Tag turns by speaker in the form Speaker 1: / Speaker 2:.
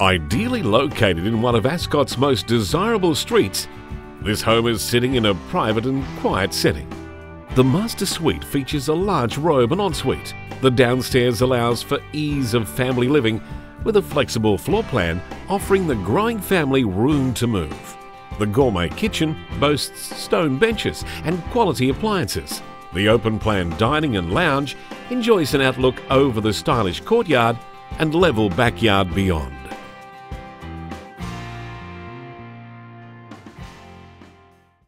Speaker 1: Ideally located in one of Ascot's most desirable streets, this home is sitting in a private and quiet setting. The master suite features a large robe and ensuite. The downstairs allows for ease of family living with a flexible floor plan offering the growing family room to move. The gourmet kitchen boasts stone benches and quality appliances. The open plan dining and lounge enjoys an outlook over the stylish courtyard and level backyard beyond.